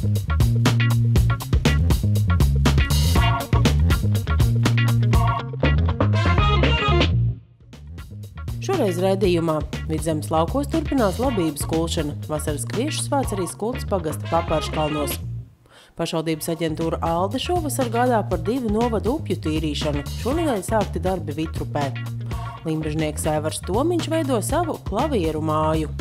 Šoreiz raidījumā Vidzemes laukos turpinās labības kulšana. Vasaras kviešu svāc arī skultas pagasta papārškalnos. Pašvaldības aģentūra Alde šovasar gādā par divu novadu upju tīrīšanu. Šonedēļ sākti darbi Vitrupē. Limbežnieks Aivars Tomiņš veido savu klavieru māju.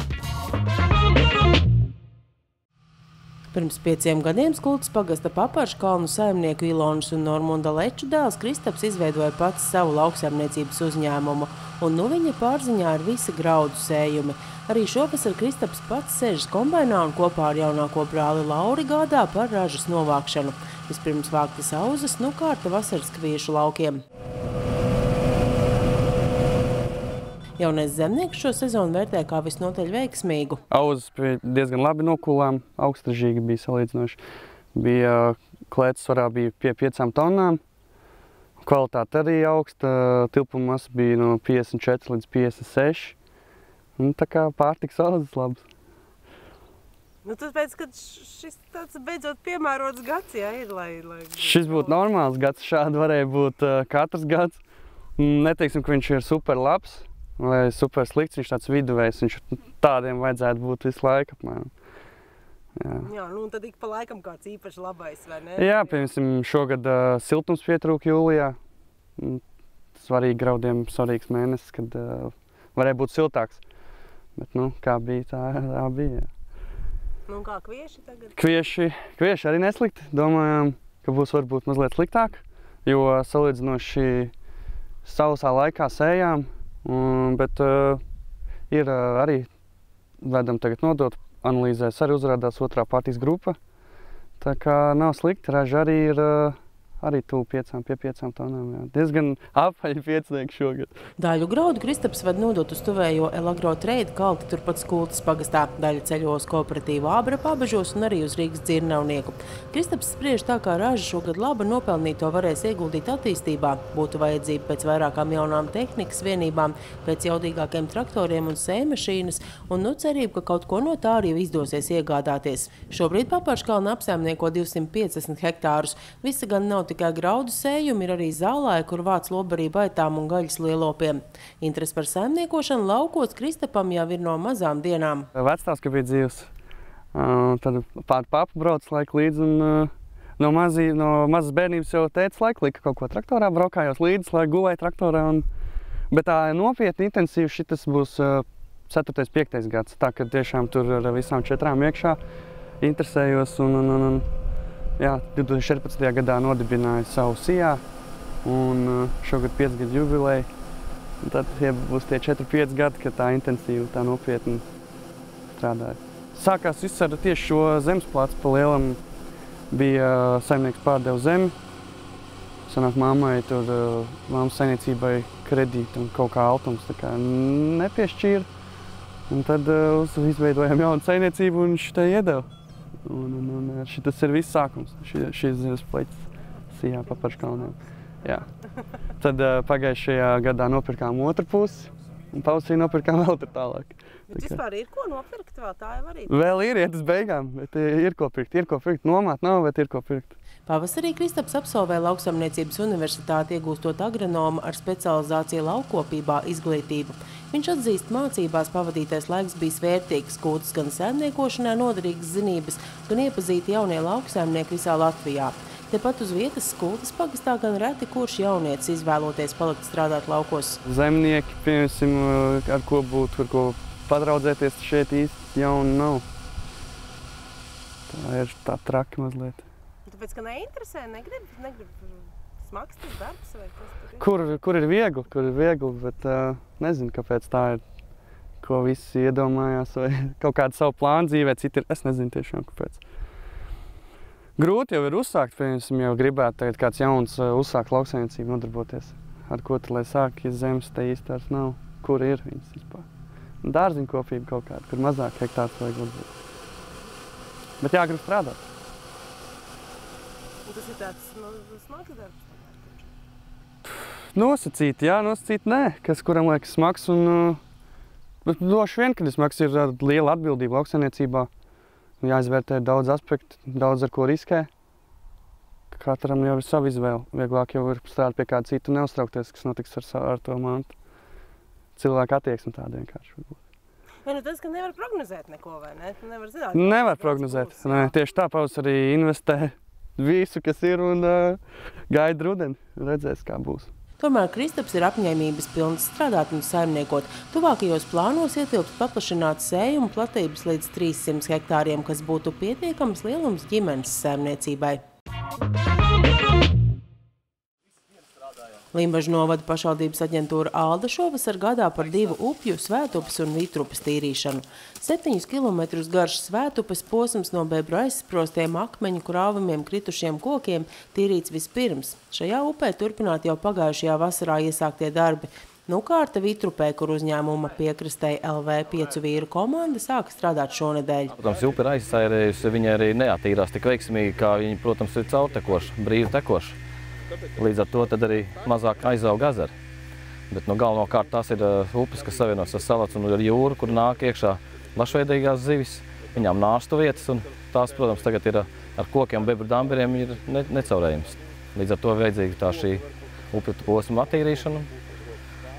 Pirms pieciem gadiem Skultas pagasta paparšu kalnu saimnieku Ilonas un Normunda Leču dēls Kristaps izveidoja pats savu lauksaimniecības uzņēmumu, un nu viņa pārziņā ir visi graudu sējumi. Arī šovasar Kristaps pats sēžas kombainā un kopā ar jaunāko brāli Lauri gādā par ražas novākšanu. Vispirms vāktas auzas, nu kārta vasaras kviešu laukiem. Jaunais zemnieks šo sezonu vērtē kā visnotaļ veiksmīgu. Bija diezgan labi nokulām, augstražīgi bija salīdzinoši. Bija klētas svarā bija pie 5 tonnām. Kvalitāte arī augsta, tilpuma masa bija no 54 līdz 56. Un tā kā pārtiks auzas labas. Nu, tas pēc, kad šis tāds beidzot piemērots gads, jā, ir, lai... lai... Šis būtu normāls gads, šādi varēja būt uh, katrs gads. Neteiksim, ka viņš ir super labs, vai super slikts, viņš tāds viduvējs, viņš tādiem vajadzētu būt visu laiku apmēram. Jā. Jā, nu un tad ik pa laikam kāds īpaši labais, vai ne? Jā, piemēram, šogad uh, siltums pietrūka jūlijā. Svarīgi graudiem svarīgs mēnesis, kad uh, varēja būt siltāks. Bet, nu, kā bija, tā, tā bija. Nu, kā kvieši tagad? Kvieši, kvieši arī neslikti. Domājām, ka būs varbūt mazliet sliktāk, jo salīdzinoši sausā laikā sējām, Un, bet uh, ir uh, arī vedam tagad nodot analīzēs, arī uzrādās otrā partijas grupa. Tā kā nav slikti, raža arī ir uh, arī tuvu piecām, pie piecām tonām. Jā. Diezgan apaļi piecinieki šogad. Daļu graudu Kristaps ved nodot uz tuvējo Elagro treidu kalti turpat skultas pagastā. Daļa ceļo uz kooperatīvu ābra pabežos un arī uz Rīgas dzirnavnieku. Kristaps spriež tā, kā raža šogad laba nopelnīto varēs ieguldīt attīstībā. Būtu vajadzība pēc vairākām jaunām tehnikas vienībām, pēc jaudīgākiem traktoriem un sēmašīnas, un nu cerība, ka kaut ko no tā arī izdosies iegādāties. Šobrīd Paparškalna apsaimnieko 250 hektārus. Visa gan nav tikai graudu sējumi, ir arī zālāja, kur vāc lobarību aitām un gaļas lielopiem. Interes par saimniekošanu laukos Kristapam jau ir no mazām dienām. Vectās, ka bija dzīvs, tad pār papu brauc laiku līdzi un no, mazī, no mazas bērnības jau tēca laiku lika kaut ko traktorā, braukājos līdzi, lai gulēju traktorā. Un, bet tā nopietni intensīvi šitas būs 4. 5. gads, tā ka tiešām tur ar visām četrām iekšā interesējos un, un, un, un jā, 2014. gadā nodibināju savu SIA un uh, šogad 5 gadu jubileju. Tad ja būs tie 4-5 gadi, kad tā intensīvi, tā nopietni strādāja. Sākās viss ar tieši šo zemes plācu pa lielam. Bija uh, saimnieks pārdeva zemi. Sanāk mammai tur uh, mammas saimniecībai kredītu un kaut kā altums tā kā nepiešķīra. Un tad izveidojām jaunu saimniecību un šitai iedeva. Un, un, un šis ir viss sākums. Šis ir spleķis Sijā papaškalniem. Jā. Tad uh, pagājušajā gadā nopirkām otru pusi. Un pausī nopirkām vēl tur tālāk. Bet vispār ir ko nopirkt vēl, tā jau arī? Vēl ir, iet uz beigām, bet ir ko pirkt, ir ko pirkt. Nomāt nav, bet ir ko pirkt. Pavasarī Kristaps apsolvē lauksaimniecības universitāti iegūstot agronomu ar specializāciju laukopībā izglītību. Viņš atzīst, mācībās pavadītais laiks bija svērtīgs, gūtas gan saimniekošanā noderīgas zinības, gan iepazīti jaunie lauksaimnieki visā Latvijā. Tepat uz vietas skultas pagastā gan reti kurš jaunietis izvēloties palikt strādāt laukos. Zemnieki, piemēram, ar ko būtu, ar ko padraudzēties šeit īsti jauni nav. Tā ir tā traki mazliet. Tāpēc, ka neinteresē, negrib, negrib smags tas darbs vai kas tur ir? Kur, kur ir viegli, kur ir viegli, bet uh, nezinu, kāpēc tā ir, ko visi iedomājās, vai kaut kādu savu plānu dzīvē, citi ir, es nezinu tiešām, kāpēc. Grūti jau ir uzsākt, piemēram, jau gribētu tagad kāds jauns uh, uzsākt lauksaimniecību nodarboties. Ar ko tu lai sāk, ja zemes te īsti vairs nav? Kur ir viņas vispār? Dārziņkopība kaut kāda, kur mazāk hektārs vajag uzbūt. Bet jāgrib strādāt. Un tas ir tāds no, smags darbs? Nosacīt, jā, nosacīt nē, kas kuram liekas smags. Un, uh, bet doši vien, kad smags ir liela atbildība lauksaimniecībā jāizvērtē daudz aspektu, daudz ar ko riskē. Katram jau ir sava izvēle. Vieglāk jau ir strādāt pie kāda cita, neuztraukties, kas notiks ar, ar to mantu. Cilvēka attieksme tāda vienkārši. var būt. Vai nu tas, ka nevar prognozēt neko, vai ne? Tu nevar zināt. Nevar prognozēt. Nē, tieši tāpēc arī investē visu, kas ir un uh, gaida rudeni. Redzēs, kā būs. Tomēr Kristaps ir apņēmības pilns strādāt un saimniekot. Tuvākajos plānos ietilpst paplašināt sējumu platības līdz 300 hektāriem, kas būtu pietiekams lielums ģimenes saimniecībai. Limbaģa novada pašvaldības aģentūra Alda šovasar gadā par divu upju svētupes un vitrupas tīrīšanu. Septiņus kilometrus garš svētupes posms no bebru aizsprostiem akmeņu krāvumiem kritušiem kokiem tīrīts vispirms. Šajā upē turpināt jau pagājušajā vasarā iesāktie darbi. Nu kārta vitrupē, kur uzņēmuma piekrastē LV piecu vīru komanda sāka strādāt šonedēļ. Protams, upe ir aizsairējusi, viņa arī neatīrās tik veiksmīgi, kā viņa, protams, ir caurtekoša, brīvi tekoša. Līdz ar to arī mazāk aizauga ezeri. Bet nu, galvenokārt tās ir uh, upes, kas savienojas ar salatu un ar jūru, kur nāk iekšā lašveidīgās zivis. Viņām nāstu vietas, un tās, protams, tagad ir uh, ar kokiem, bebru dambiriem ir ne, necaurējums. Līdz ar to vajadzīga tā šī upju posma attīrīšana.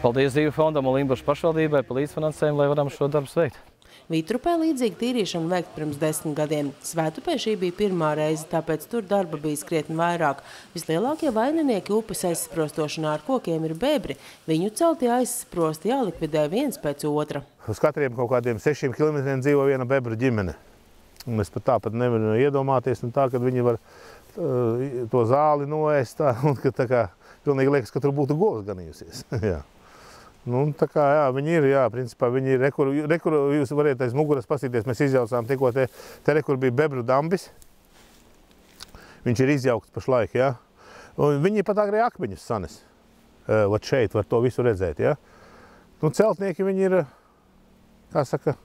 Paldies Zīvu fondam un Limbašu pašvaldībai par līdzfinansējumu, lai varam šo darbu veikt. Vitrupē līdzīgi tīrīšana veikta pirms desmit gadiem. Svētupē šī bija pirmā reize, tāpēc tur darba bija krietni vairāk. Vislielākie vaininieki upes aizsprostošanā ar kokiem ir bebri. Viņu celtie aizsprosti jālikvidē viens pēc otra. Uz katriem kaut kādiem sešiem kilometriem dzīvo viena bebra ģimene. Un es pat tāpat nevaru iedomāties, nu tā, kad viņi var uh, to zāli noēst. Tā, un, ka, tā kā, pilnīgi liekas, ka tur būtu govs ganījusies. Nu, tā kā jā, viņi ir, jā, principā viņi ir, rekur, rekur, jūs varat aiz muguras pastīties, mēs izjaucām tikko te, te rekur bija bebru dambis. Viņš ir izjaukts pašlaik, jā. Un viņi pat agrē akmeņus sanes. Vat šeit var to visu redzēt, jā. Nu, celtnieki viņi ir, kā saka,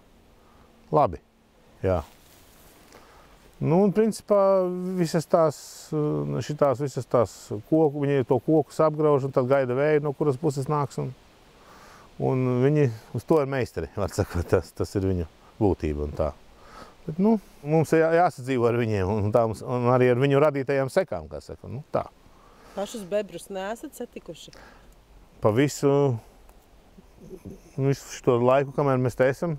labi. Jā. Nu, un principā visas tās, šitās, visas tās koku, viņi to kokus apgrauž un tad gaida vēju, no kuras puses nāks. Un, un viņi uz to ir meistari, var sakot, tas, tas ir viņu būtība un tā. Bet, nu, mums ir jā, jāsadzīvo ar viņiem un, tā, mums- un arī ar viņu radītajām sekām, kā saka, nu tā. Pašus bebrus neesat satikuši? Pa visu, visu šo laiku, kamēr mēs te esam,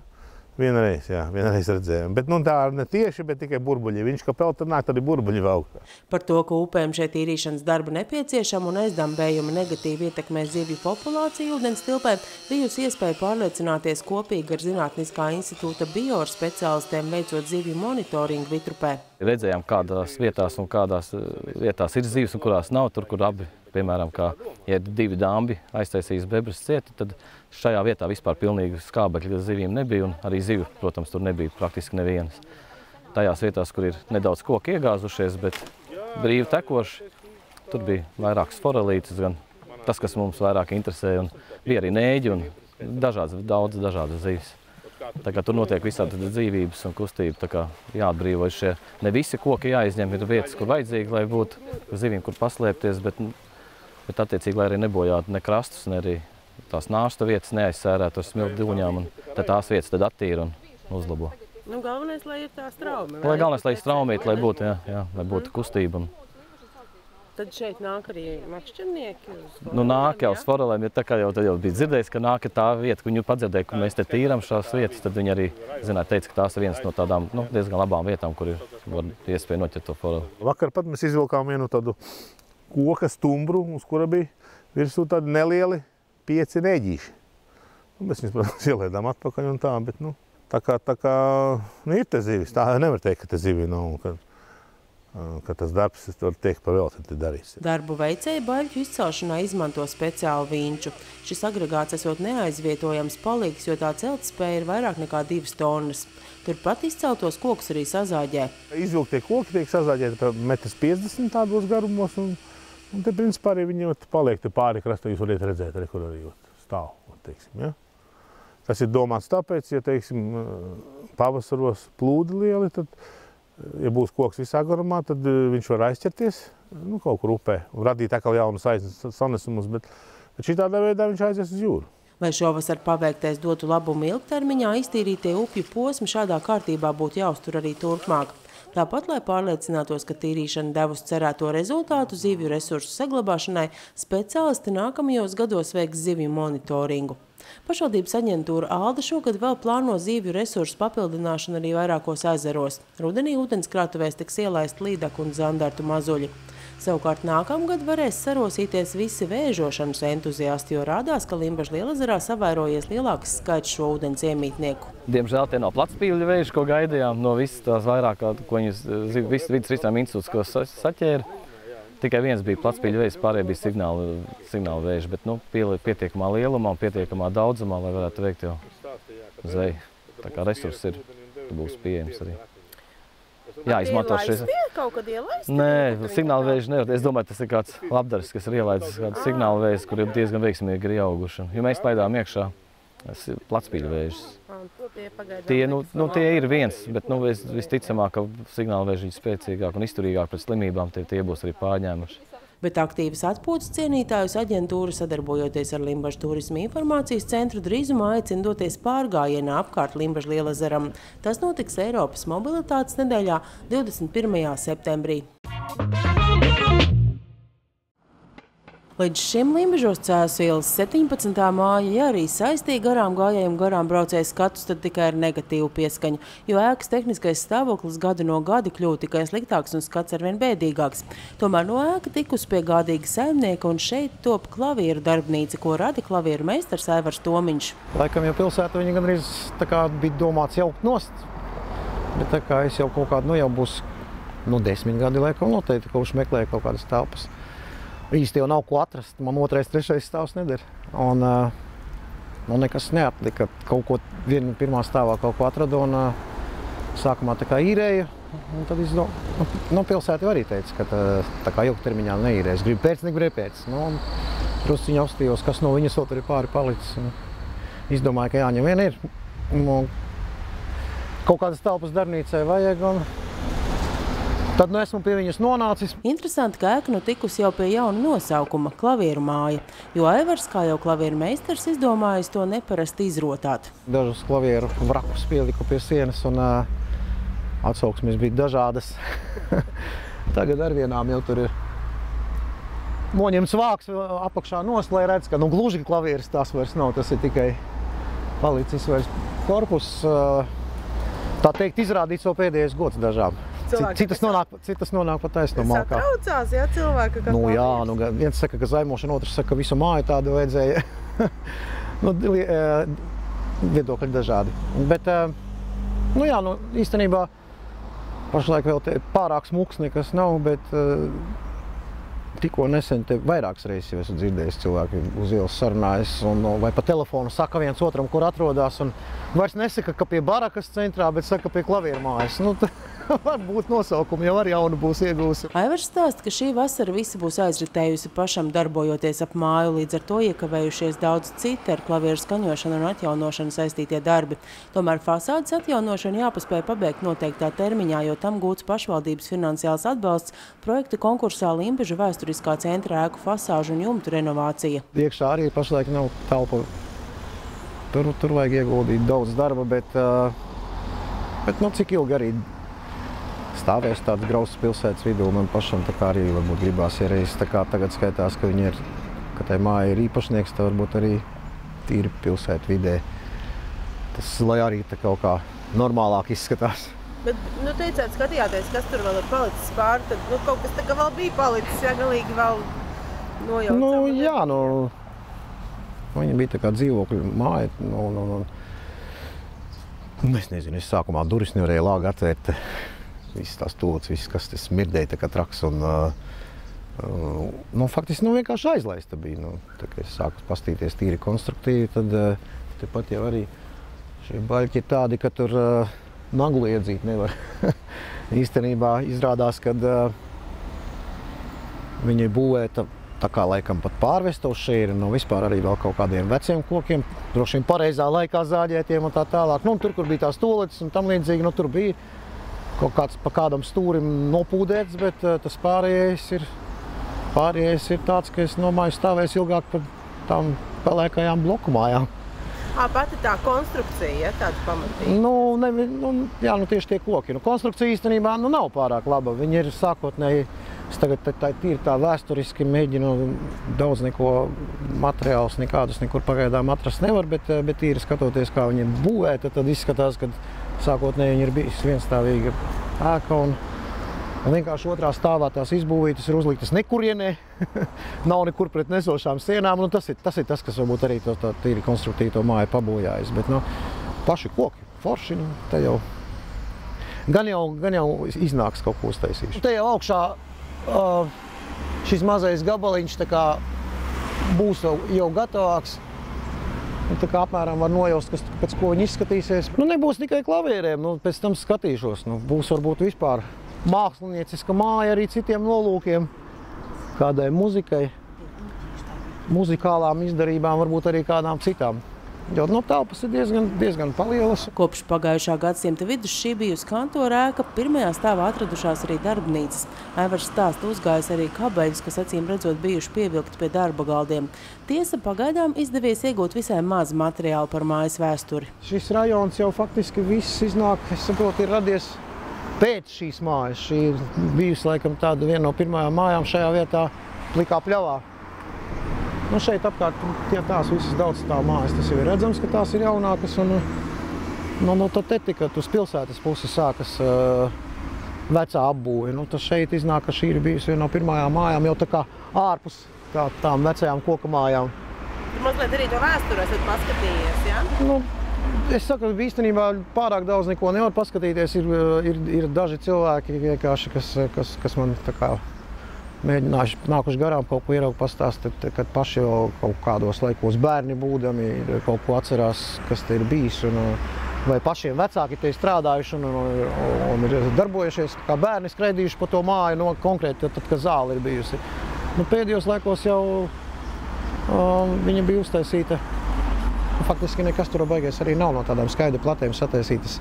vienreiz, jā, vienreiz redzējām. Bet nu, tā ne tieši, bet tikai burbuļi. Viņš kā pelt, tad arī burbuļi vēl. Par to, ka upēm šeit tīrīšanas darba nepieciešama un aizdambējumi negatīvi ietekmē zivju populāciju ūdens tilpē, bijusi iespēja pārliecināties kopīgi ar Zinātniskā institūta bioru speciālistiem veicot zivju monitoringu vitrupē. Redzējām, kādās vietās un kādās eh, vietās ir zivs un kurās nav. Tur, kur abi, piemēram, kā, ja ir divi dambi aiztaisījis bebras cieti, tad šajā vietā vispār pilnīgi skābekļa zivīm nebija un arī zivju, protams, tur nebija praktiski nevienas. Tajās vietās, kur ir nedaudz koki iegāzušies, bet brīvi tekoši, tur bija vairākas forelītes, gan tas, kas mums vairāk interesē, un bija arī nēģi un dažādas, daudz dažādas zivis. Tā kā tur notiek visādi dzīvības un kustība, tā kā jāatbrīvojas šie. Ne visi koki jāizņem, ir vietas, kur vajadzīgi, lai būtu zivīm, kur paslēpties, bet, bet attiecīgi, lai arī nebojātu ne krastus, ne arī tās nāstu vietas neaizsērētu ar smiltu diļņām, un tad tās vietas tad attīra un uzlabo. Nu, galvenais, lai ir tā straumi. Lai galvenais, lai straumītu, lai būtu, jā, jā, lai būtu kustība. Un, Tad šeit nāk arī makšķernieki. uz nu, nāk jau uz forelēm, ja tā kā jau, tad jau bija dzirdējis, ka nāk tā vieta, ka viņu padzirdēja, ka mēs te tīram šās vietas, tad viņi arī, zināt, teica, ka tās ir viens no tādām, nu, diezgan labām vietām, kur ir var iespēja noķert to foreli. Vakar pat mēs izvilkām vienu tādu koka stumbru, uz kura bija virsū tādi nelieli pieci neģīši. Nu, mēs viņus, protams, ielaidām atpakaļ un tā, bet, nu, tā kā, tā kā nu, ir te zivis, tā nevar teikt, ka te zivi nav, un ka, ka tas darbs, es varu teikt, pa vēl te darīs. Darbu veicēji baļķu izcelšanā izmanto speciālu vinču. Šis agregāts esot neaizvietojams palīgs, jo tā celtspēja ir vairāk nekā divas tonnas. Turpat izceltos kokus arī sazāģē. Izvilktie koki tiek sazāģēti pa 1,50 m tādos garumos, un, un te, principā, arī viņi paliek te pāri krastā, jūs varat redzēt, arī, kur arī stāv, teiksim, ja? Tas ir domāts tāpēc, ja, teiksim, pavasaros plūdi lieli, tad, ja būs koks visā garumā, tad viņš var aizķerties, nu, kaut kur upē un radīt atkal jaunus aiznes sanesumus, bet, bet šitādā veidā viņš aizies uz jūru. Lai šovasar paveiktais dotu labumu ilgtermiņā, iztīrītie upju posmi šādā kārtībā būtu jāuztur arī turpmāk. Tāpat, lai pārliecinātos, ka tīrīšana devus cerēto rezultātu zivju resursu saglabāšanai, speciālisti nākamajos gados veiks zivju monitoringu. Pašvaldības aģentūra Alda šogad vēl plāno zīvju resursu papildināšanu arī vairākos ezeros. Rudenī ūdenskrātuvēs tiks ielaist līdaku un zandartu mazuļi. Savukārt nākamgad varēs sarosīties visi vēžošanas entuziasti, jo rādās, ka Limbaža lielezerā savairojies lielāks skaits šo ūdens iemītnieku. Diemžēl tie nav platspīļu vēži, ko gaidījām no visas tās vairāk, ko viņas visu vidus risinājuma institūts, ko saķēra. Tikai viens bija platspīļu vējs, pārējie bija signāli, signāli vēži, bet nu, pietiekamā lielumā un pietiekamā daudzumā, lai varētu veikt jau zveju. Tā kā resursi ir, būs pieejams arī jāizmanto šis. Kaut kad ielaist? Nē, signāla vēži nevar. Es domāju, tas ir kāds labdaris, kas ir ielaidis kādu signāla vēzi, kur ir diezgan veiksmīgi ir ieauguši. Jo mēs laidām iekšā platspīļu vēžus. Tie, tie, nu, nu, tie ir viens, bet nu, vis, visticamāk, ka signāla vēži ir spēcīgāk un izturīgāk pret slimībām, tie, tie būs arī pārņēmuši bet aktīvas atpūtas cienītājus aģentūra, sadarbojoties ar Limbažu turisma informācijas centru, drīzumā aicina doties pārgājienā apkārt Limbažu lielazaram. Tas notiks Eiropas mobilitātes nedēļā 21. septembrī. Līdz šim Limbažos Cēsu ielas 17. māja, ja arī saistīja garām gājēju un garām braucēju skatus, tad tikai ar negatīvu pieskaņu, jo ēkas tehniskais stāvoklis gadu no gada kļūst tikai sliktāks un skats arvien bēdīgāks. Tomēr no ēka tikus pie gādīga saimnieka un šeit top klavieru darbnīca, ko rada klavieru meistars Aivars Tomiņš. Laikam jau pilsēta viņa gandrīz tā kā bija domāts jaukt nost, bet tā kā es jau kaut kādu, nu jau būs, nu desmit gadi laikam noteikti, kopš meklēju kaut kādas telpas īsti jau nav ko atrast. Man otrais, trešais stāvs neder. Un, nu, nekas neatlika. Kaut ko vienā pirmā stāvā kaut ko atradu un sākumā tā kā īrēja. Un tad es no, nu, no pilsēta arī teicu, ka tā, tā kā ilgtermiņā neīrēs. Gribu pēc, negribu pēc. Nu, Drusciņā uzstījos, kas no viņas vēl tur ir pāri palicis. Un izdomāju, ka jāņem vien ir. Un, kaut kādas telpas darbnīcai vajag. Un, Tad nu esmu pie viņas nonācis. Interesanti, ka ēka nu tikusi jau pie jauna nosaukuma – klavieru māja, jo Aivars, kā jau klavieru meistars, izdomājis to neparasti izrotāt. Dažus klavieru vrakus pieliku pie sienas un uh, atsauksmes bija dažādas. Tagad ar vienām jau tur ir noņemts vāks apakšā nost, lai redz, ka nu, gluži klavieris tas vairs nav, tas ir tikai palicis vairs korpus. Tā teikt, izrādīts vēl pēdējais gods dažām. Cilvēki, citas, nonāk, citas nonāk pat taisno malkā. Satraucās, jā, cilvēki, Nu jā, nu, viens saka, ka zaimošana, otrs saka, ka visu māju tādu vajadzēja. nu, viedokļi dažādi. Bet, nu jā, nu, īstenībā pašlaik vēl pārāk smuks nekas nav, bet tikko nesen te vairākas reizes jau esmu dzirdējis cilvēki uz ielas sarunājas un, vai pa telefonu saka viens otram, kur atrodas. Un vairs nesaka, ka pie barakas centrā, bet saka pie klavieru mājas. Nu, varbūt nosaukumu jau ar jaunu būs iegūsi. Aivars stāsta, ka šī vasara visi būs aizritējusi pašam darbojoties ap māju, līdz ar to iekavējušies daudz citi ar klavieru skaņošanu un atjaunošanu saistītie darbi. Tomēr fasādes atjaunošanu jāpaspēj pabeigt noteiktā termiņā, jo tam gūts pašvaldības finansiāls atbalsts projekta konkursā Limbeža vēsturiskā centra ēku fasāžu un jumtu renovācija. Iekšā arī pašlaik nav telpa. Tur, tur vajag ieguldīt daudz darba, bet, bet nu, cik ilgi arī stāvēs tāds grausas pilsētas vidū. Man pašam arī varbūt gribās ierēst. Tagad skaitās, ka, ir, ka tai māja ir īpašnieks, tad varbūt arī tīri pilsētu vidē. Tas, lai arī tā kaut kā normālāk izskatās. Bet, nu, teicāt, skatījāties, kas tur vēl ir palicis pāri, tad nu, kaut kas tā kā vēl bija palicis, jā, galīgi vēl nojaucam. Nu, jā, nu, viņa bija tā kā dzīvokļu māja, nu, nu, nu. Nu, es nezinu, es sākumā durvis nevarēju lāgi atvērt visas tās tūlītes, viss, kas tas smirdēja, tā kā traks. Un, uh, nu, faktiski nu, vienkārši aizlaista bija. Nu, tā, kad es sāku pastīties tīri konstruktīvi, tad uh, tepat jau arī šie baļķi ir tādi, ka tur uh, naglu iedzīt nevar. Īstenībā izrādās, ka uh, viņa ir būvēta tā kā laikam pat pārvesta uz šīri, no vispār arī vēl kaut kādiem veciem kokiem, droši vien pareizā laikā zāģētiem un tā tālāk. Nu, tur, kur bija tās tūletes un tam līdzīgi, nu, tur bija kaut kāds pa kādam stūrim nopūdēts, bet uh, tas pārējais ir, pārējais ir tāds, ka es nomāju stāvēs ilgāk par tām pelēkajām bloku mājām. Ā, pati tā konstrukcija, ja tāda pamatīga. Nu, ne, nu, jā, nu tieši tie koki. Nu, konstrukcija īstenībā nu, nav pārāk laba. Viņi ir sākotnēji, es tagad tā, tā, tīri tā vēsturiski mēģinu daudz neko materiālus, nekādus nekur pagaidām atrast nevar, bet, bet tīri skatoties, kā viņi ir būvēti, tad izskatās, ka sākotnēji viņi ir bijis vienstāvīga ēka un, un vienkārši otrā stāvā tās izbūvītas ir uzliktas nekurienē. Nav nekur pret nesošām sienām. Nu, tas, ir, tas ir tas, kas varbūt arī to, to tīri konstruktīvi to māju pabojājis. Bet nu, paši koki, forši, nu, te jau gan jau, gan jau iznāks kaut ko uztaisīšu. Te jau augšā uh, šis mazais gabaliņš tā kā būs jau, jau gatavāks. Tā kā apmēram var nojaust, kas, pēc ko viņi izskatīsies. Nu, nebūs tikai klavierēm, nu, pēc tam skatīšos. Nu, būs varbūt vispār mākslinieciska māja arī citiem nolūkiem. Kādai muzikai, muzikālām izdarībām, varbūt arī kādām citām. Jo nu, telpas ir diezgan, diezgan palielas. Kopš pagājušā gadsimta vidus šī bijusi kantora ēka, pirmajā stāvā atradušās arī darbnīcas. Aivars stāsta uzgājis arī kabeļus, kas acīm redzot bijuši pievilkti pie darba galdiem. Tiesa pagaidām izdevies iegūt visai maz materiālu par mājas vēsturi. Šis rajons jau faktiski viss iznāk, es saprotu, ir radies pēc šīs mājas. Šī ir bijusi laikam tāda viena no pirmajām mājām šajā vietā, plikā pļavā. Nu, šeit apkārt tie tās visas daudz stāv mājas. Tas jau ir redzams, ka tās ir jaunākas. Un, nu, nu, tad te tika uz pilsētas puses sākas uh, vecā apbūve. Nu, tas šeit iznāk, ka šī ir bijusi viena no pirmajām mājām, jau tā kā ārpus kā tām vecajām koku mājām. Tu mazliet arī to vēsturi esat paskatījies, ja? Nu, es saku, ka īstenībā pārāk daudz neko nevar paskatīties. Ir, ir, ir daži cilvēki, kas, kas, kas man mēģinājuši nākuši garām kaut ko ieraugt, pastāstīt, kad paši jau kaut kādos laikos bērni būdami kaut ko atcerās, kas te ir bijis. Un, vai pašiem vecāki te strādājuši un, un, un ir darbojušies, kā bērni skraidījuši pa to māju, no konkrēti, tad, kad zāle ir bijusi. Nu, pēdējos laikos jau um, viņa bija uztaisīta. Faktiski nekas tur beigas arī nav no tādām skaidru platēm sataisītas.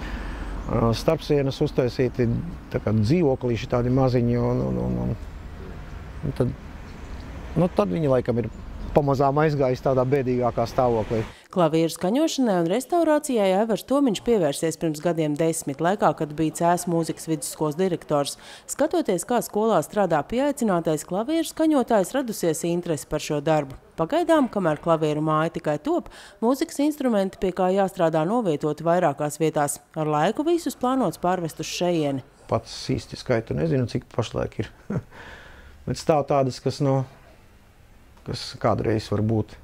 Uh, starpsienas uztaisīti dzīvoklīši tādi maziņi un, un, un Un tad, nu, tad viņi laikam ir pamazām aizgājis tādā bēdīgākā stāvoklī. Klavieru skaņošanai un restaurācijai Aivars Tomiņš pievērsies pirms gadiem desmit laikā, kad bija Cēs mūzikas vidusskolas direktors. Skatoties, kā skolā strādā pieaicinātais klavieru skaņotājs, radusies interesi par šo darbu. Pagaidām, kamēr klavieru māja tikai top, mūzikas instrumenti, pie kā jāstrādā novietoti vairākās vietās. Ar laiku visus plānots pārvest uz šejieni. Pats īsti skaitu nezinu, cik pašlaik ir. Bet stāv tādas, kas, no, kas kādreiz varbūt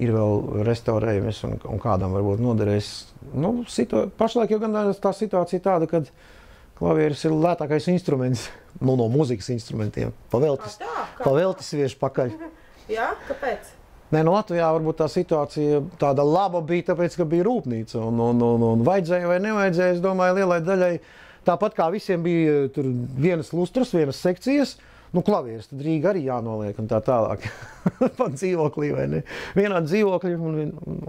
ir vēl restaurējamas un, un kādam varbūt noderēs. Nu, situ, pašlaik jau gan tā situācija tāda, ka klavieris ir lētākais instruments nu, no mūzikas instrumentiem. Paveltis, paveltis sviež pakaļ. Jā, kāpēc? Nē, no Latvijā varbūt tā situācija tāda laba bija, tāpēc, ka bija rūpnīca. Un, un, un, un vajadzēja vai nevajadzēja, es domāju, lielai daļai. Tāpat kā visiem bija tur vienas lustras, vienas sekcijas, uh, nu, klavieres, tad Rīga arī jānoliek un tā tālāk. Pat dzīvoklī vai ne? Vienādi dzīvokļi un,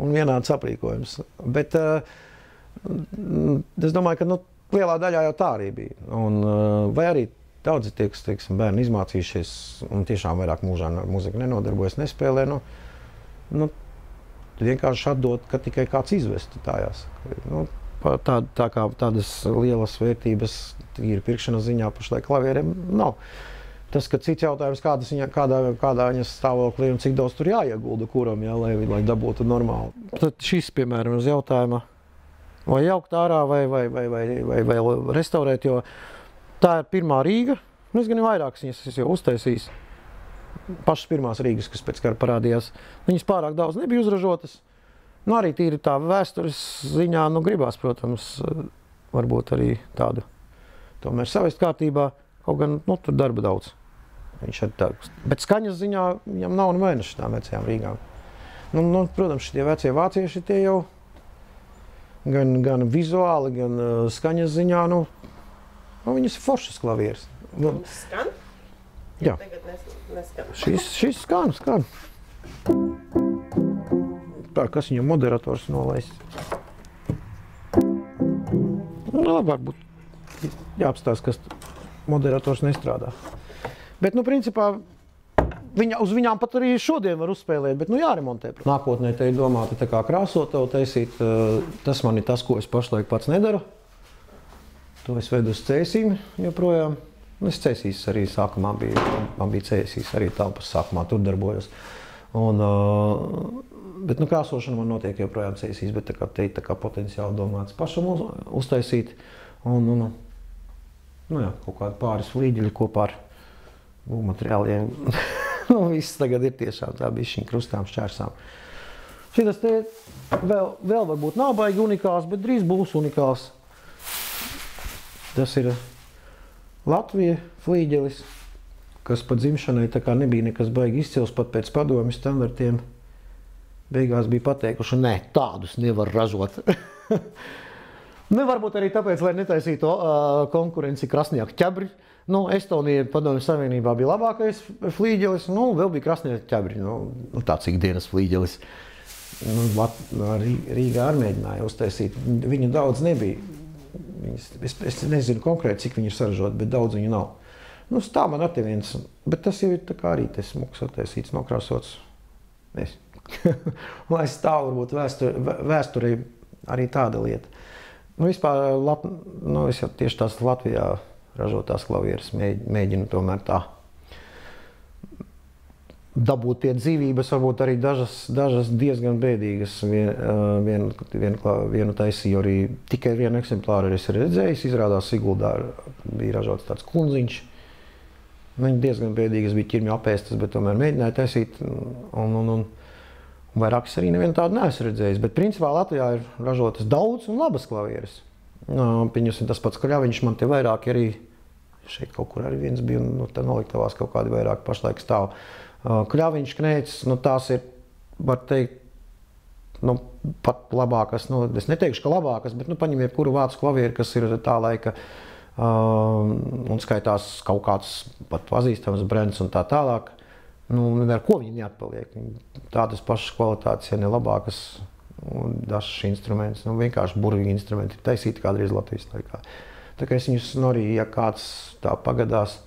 un vienāds aprīkojums. Bet uh, es domāju, ka nu, lielā daļā jau tā arī bija. Un, uh, vai arī daudzi tie, kas teiksim, bērni izmācījušies un tiešām vairāk mūžā ar muziku nenodarbojas, nespēlē, nu, nu, vienkārši atdot, ka tikai kāds izvestu tājās. Nu, tā, tā kā tādas lielas vērtības ir pirkšanas ziņā pašlaik klavieriem nav. Tas, ka cits jautājums, kādas viņa, kādā, kādā viņas stāvoklī un cik daudz tur jāiegulda kuram, jā, lai, lai dabūtu normāli. Tad šis, piemēram, uz jautājuma, vai jaukt ārā vai, vai, vai, vai, vai, vai restaurēt, jo tā ir pirmā Rīga. Nu, es gan vairākas viņas esmu jau uztaisījis. Pašas pirmās Rīgas, kas pēc kara parādījās, viņas pārāk daudz nebija uzražotas. Nu, arī tīri tā vēstures ziņā, nu, gribās, protams, varbūt arī tādu tomēr savest kārtībā, kaut gan, nu, tur darba daudz. Viņš ir tāds. Bet skaņas ziņā viņam nav nevainas šīm vecajām Rīgām. Nu, nu, protams, šie vecie vācieši tie jau gan, gan vizuāli, gan uh, skaņas ziņā, nu, nu viņas ir foršas klavieres. Nu, skan? Jā. Tagad nes, neskan. Šis, šis skan, skan. Tā, kas viņam moderators nolaists? Nu, labāk būtu jāapstāsta, kas moderators nestrādā. Bet, nu, principā, viņa, uz viņām pat arī šodien var uzspēlēt, bet nu jāremontē. Nākotnē te ir domāta tā kā krāsotavu taisīt. eh, Tas man ir tas, ko es pašlaik pats nedaru. To es vedu uz cēsīm joprojām. Nu, Es cēsīs arī sākumā biju, man bija cēsīs arī telpas sākumā, tur darbojos. Un, uh, bet nu, krāsošana man notiek joprojām cēsīs, bet tā kā te ir tā kā potenciāli domāts pašam uz, uztaisīt. Un, un, nu, jā, kaut kādi pāris flīģeļi kopā ar būvmateriāliem. nu, viss tagad ir tiešām tā bišķiņ krustām šķērsām. Šitas te vēl, vēl varbūt nav baigi unikāls, bet drīz būs unikāls. Tas ir Latvija flīģelis, kas pat dzimšanai tā kā nebija nekas baigi izcils pat pēc padomju standartiem. Beigās bija pateikuši, nē, tādus nevar ražot. nu, varbūt arī tāpēc, lai netaisītu uh, konkurenci krasnieka ķebri. Nu, Estonija padomju savienībā bija labākais flīģelis, nu, vēl bija krasnieka ķebri, nu, nu, tāds ikdienas flīģelis. Nu, Lat, Rī- Rīgā arī mēģināja uztaisīt. Viņu daudz nebija. Viņas, es, es nezinu konkrēti, cik viņi ir saražoti, bet daudz viņu nav. Nu, stāv man arī viens, bet tas jau ir tā kā arī tas smuks attaisīts, nokrāsots. Es. Lai stāv varbūt vēsturē, vēsturē arī tāda lieta. Nu, vispār Lat, nu, es jau tieši tās Latvijā ražotās klavieres mēģinu, tomēr tā dabūt pie dzīvības, varbūt arī dažas, dažas diezgan bēdīgas. Vien, vien, vien, vienu taisīju arī tikai vienu eksemplāru arī es redzēju. Izrādās, Siguldā bija ražots tāds kundziņš. Viņi diezgan bēdīgas bija ķirmju apēstas, bet tomēr mēģināja taisīt. Un, un, un, un vairākas arī nevienu tādu neesmu redzējis. Bet principā Latvijā ir ražotas daudz un labas klavieres. Pieņemsim tas pats Kļaviņš, man te vairāk arī šeit kaut kur arī viens bija, un nu, tā noliktavās kaut kādi vairāk pašlaik stāv. Kļaviņš, knēcis, nu tās ir, var teikt, nu, pat labākas, nu, es neteikšu, ka labākas, bet nu, paņem jebkuru vācu klavieru, kas ir tā laika, uh, un skaitās kaut kāds pat pazīstams brands un tā tālāk. Nu, ar ko viņi neatpaliek? Tādas pašas kvalitātes, ja ne labākas, un dažs instruments, nu, vienkārši burvīgi instrumenti, ir taisīti kādreiz Latvijas laikā. Tā kā es viņus, nu, arī, ja kāds tā pagadās,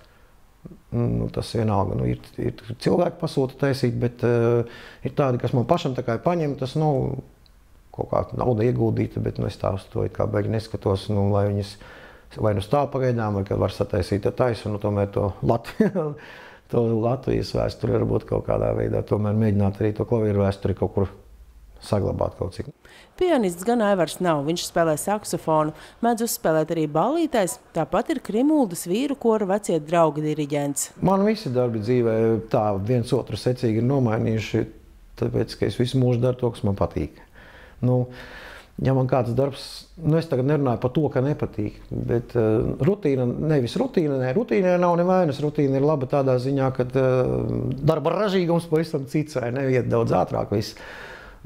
nu, tas vienalga, nu, ir, ir cilvēki pasūta taisīt, bet uh, ir tādi, kas man pašam tā kā ir paņemtas, nu, kaut kā nauda ieguldīta, bet nu, es tā uz to it kā beigi neskatos, nu, lai viņas vai nu stāv pagaidām, vai kad var sataisīt ar taisu, nu, tomēr to Latviju. To Latvijas vēsturi varbūt kaut kādā veidā tomēr mēģināt arī to klavieru vēsturi kaut kur saglabāt kaut cik. Pianists gan Aivars nav, viņš spēlē saksofonu, mēdz uzspēlēt arī ballītais, tāpat ir Krimuldas vīru kora vecie draugi diriģents. Man visi darbi dzīvē tā viens otru secīgi ir nomainījuši, tāpēc, ka es visu mūžu daru to, kas man patīk. Nu, ja man kāds darbs, nu es tagad nerunāju par to, ka nepatīk, bet uh, rutīna, nevis rutīna, ne, rutīna nav nevainas, rutīna ir laba tādā ziņā, ka uh, darba ražīgums pavisam cits, vai neiet daudz ātrāk viss.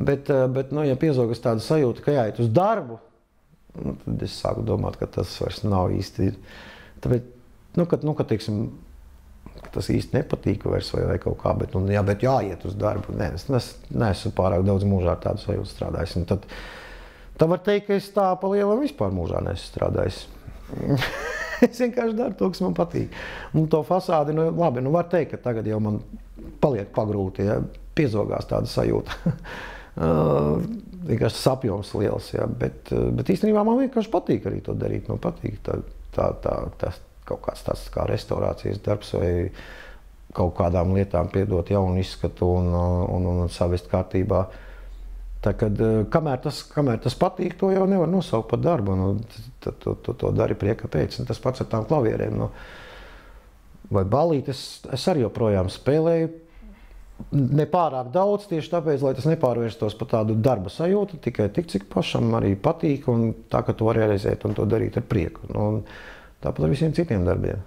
Bet, uh, bet nu, ja piezogas tāda sajūta, ka jāiet uz darbu, nu, tad es sāku domāt, ka tas vairs nav īsti. Tāpēc, nu, kad, nu, kad, teiksim, tas īsti nepatīk vairs vai, vai kaut kā, bet, nu, jā, bet jāiet uz darbu. Nē, es nes, neesmu pārāk daudz mūžā ar tādu sajūtu strādājis. Un tad, tad var teikt, ka es tā pa lielam vispār mūžā neesmu strādājis. es vienkārši daru to, kas man patīk. Un to fasādi, nu, labi, nu var teikt, ka tagad jau man paliek pagrūti, ja piezogās tāda sajūta. Uh, vienkārši tas apjoms liels, ja, bet, uh, bet īstenībā man vienkārši patīk arī to darīt. Man patīk tā, tā, tā, tas kaut kāds tāds kā restaurācijas darbs vai kaut kādām lietām piedot jaunu izskatu un, uh, un, un, un savest kārtībā. Tā, kad, kamēr, tas, kamēr tas patīk, to jau nevar nosaukt par darbu. Nu, tu, tu, tu to dari prieka pēc. Un tas pats ar tām klavierēm. Nu, vai balītes, es arī joprojām spēlēju. Nepārāk daudz, tieši tāpēc, lai tas nepārvērstos par tādu darba sajūtu, tikai tik, cik pašam arī patīk, un tā, ka to var realizēt un to darīt ar prieku. Nu, un tāpat ar visiem citiem darbiem.